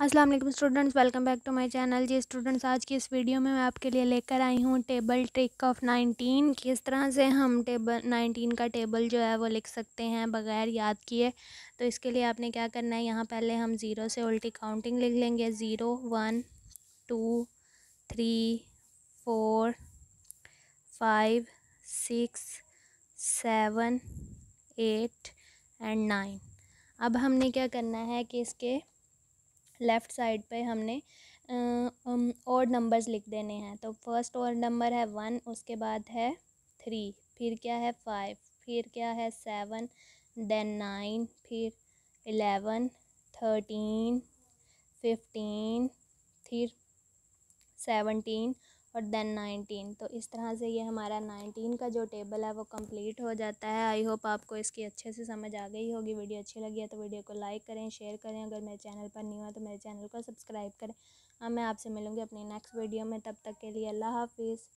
अस्सलाम वालेकुम students, welcome back to my channel. Ji students, आज की इस वीडियो में मैं आपके लिए लेकर आई हूँ टेबल ट्रिक ऑफ़ नाइनटीन। किस तरह से हम टेबल, नाइनटीन का टेबल जो है वो लिख सकते हैं बग़ैर याद किए? तो इसके लिए आपने क्या करना है, यहाँ पहले हम ज़ीरो से उल्टी काउंटिंग लिख लेंगे। Zero, one, two, three, four, five, six, seven, eight, and nine. अब हमने क्या करना है कि इसके लेफ़्ट साइड पे हमने और नंबर्स लिख देने हैं। तो फ़र्स्ट और नंबर है वन उसके बाद है थ्री फिर क्या है फाइव फिर क्या है सेवन देन नाइन फिर एलेवन थर्टीन फिफ्टीन फिर सेवनटीन और देन नाइनटीन तो इस तरह से ये हमारा नाइनटीन का जो टेबल है वो कंप्लीट हो जाता है। आई होप आपको इसकी अच्छे से समझ आ गई होगी। वीडियो अच्छी लगी है तो वीडियो को लाइक करें शेयर करें। अगर मेरे चैनल पर नहीं हुआ तो मेरे चैनल को सब्सक्राइब करें। हाँ मैं आपसे मिलूँगी अपनी नेक्स्ट वीडियो में। तब तक के लिए अल्लाह हाफिज़।